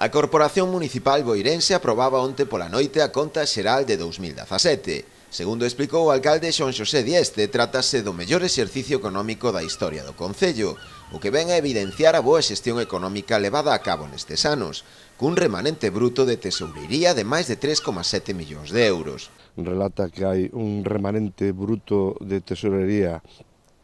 A Corporación Municipal Boirense aprobaba onte pola noite a Conta Xeral de 2017. Segundo explicou o alcalde Xon Xosé Dieste, trátase do mellor exercicio económico da historia do Concello, o que ven a evidenciar a boa xestión económica levada a cabo nestes anos, cun remanente bruto de tesourería de máis de 3,7 millóns de euros. Relata que hai un remanente bruto de tesourería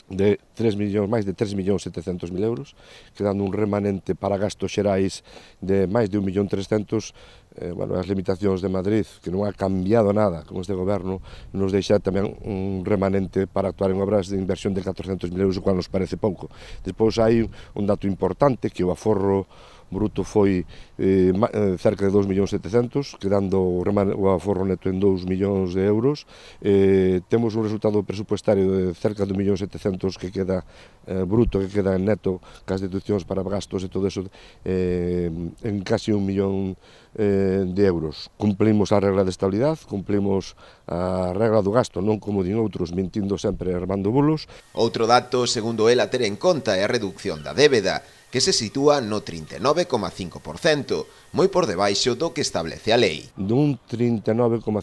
de 3 millóns, máis de 3 millóns 700 mil euros, quedando un remanente para gastos xerais de máis de 1 millón 300, eh, bueno, as limitacións de Madrid, que non ha cambiado nada con este goberno, nos deixa tamén un remanente para actuar en obras de inversión de 400 mil euros, o cual nos parece pouco. Despois hai un dato importante que o aforro Bruto foi eh, eh cerca de 2 millóns 700, quedando o, reman, o aforro neto en 2 millóns de euros. Eh, temos un resultado presupuestario de cerca de 1 millóns 700 que queda eh, bruto, que queda en neto, cas deduccións para gastos e todo eso, eh, en casi un millón eh, de euros. Cumplimos a regla de estabilidade, cumplimos a regla do gasto, non como din outros, mentindo sempre armando bulos. Outro dato, segundo ela, ter en conta é a reducción da débeda que se sitúa no 39,5%, moi por debaixo do que establece a lei. Dun 39,5%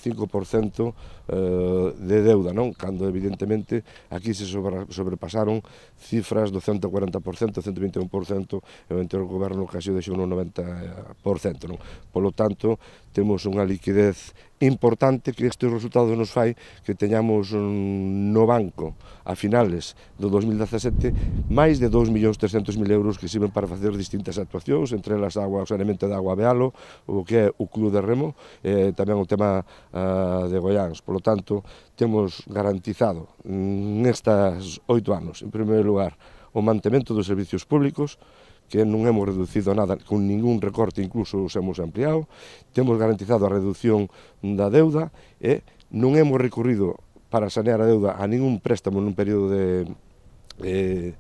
eh, de deuda, non? Cando evidentemente aquí se sobrepasaron cifras do 140%, 121%, e o anterior goberno casi deixou no 90%, non? Polo tanto, temos unha liquidez importante que estes resultados nos fai que teñamos no banco a finales do 2017 máis de 2.300.000 euros que sirven para facer distintas actuacións, entre elas agua, o saneamento de agua Bealo, o que é o Club de Remo, e tamén o tema ah, de Goiáns. Polo tanto, temos garantizado mm, nestas oito anos, en primeiro lugar, o mantemento dos servicios públicos, que non hemos reducido nada, con ningún recorte incluso os hemos ampliado, temos garantizado a reducción da deuda e non hemos recurrido para sanear a deuda a ningún préstamo nun período de... Eh,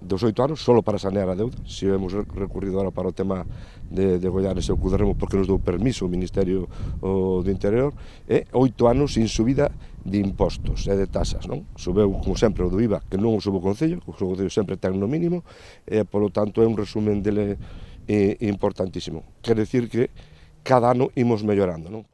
dos oito anos, solo para sanear a deuda. Se hemos recurrido ahora para o tema de, de Goián e o Cudarremo porque nos dou permiso o Ministerio o, do Interior, e oito anos sin subida de impostos e de tasas, non? Subeu, como sempre, o do IVA, que non o subo o Concello, o Concello sempre ten no mínimo, e, polo tanto, é un resumen dele eh, importantísimo. Quer decir que cada ano imos mellorando, non?